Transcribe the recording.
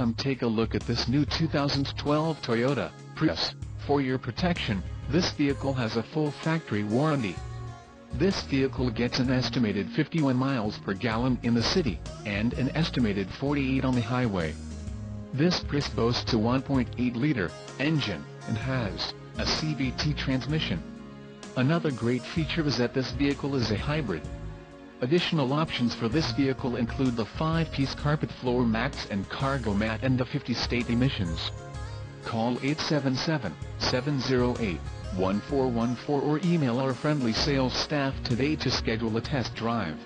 Come take a look at this new 2012 Toyota Prius. For your protection, this vehicle has a full factory warranty. This vehicle gets an estimated 51 miles per gallon in the city, and an estimated 48 on the highway. This Prius boasts a 1.8-liter engine, and has a CVT transmission. Another great feature is that this vehicle is a hybrid. Additional options for this vehicle include the 5-piece carpet floor mats and cargo mat and the 50-state emissions. Call 877-708-1414 or email our friendly sales staff today to schedule a test drive.